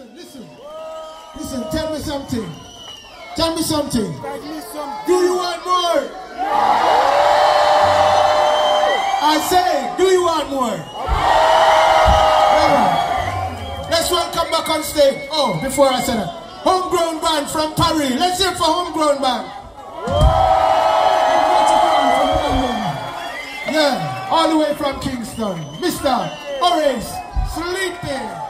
Listen, listen. Listen, tell me something. Tell me something. Do you want more? I say, do you want more? Let's welcome back on stage. Oh, before I said that. Homegrown band from Paris. Let's hear for homegrown band. Yeah, all the way from Kingston. Mr. Horace Sleeping.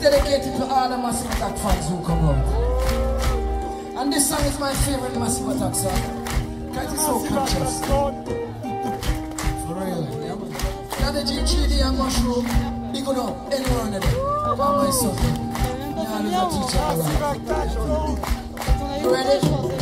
dedicated to all the Massive Attack fans who come out. And this song is my favorite Massive Attack song. Because it's so conscious. For real. Yeah, the Strategy, and Mushroom. Big one up. Anyone of them. By myself. Yeah, I'm a teacher. You ready?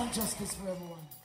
some justice for everyone.